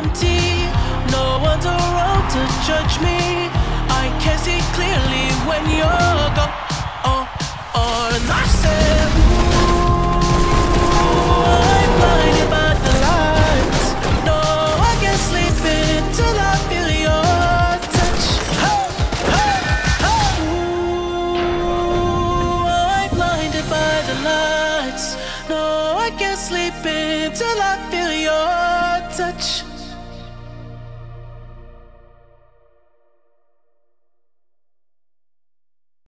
empty. No one's around to judge me. I can see clearly when you're gone. Oh, oh, and I Ooh, I'm the lights. No, I can't sleep until I feel your touch. Ooh, I'm blinded by the lights. No, I can't sleep much.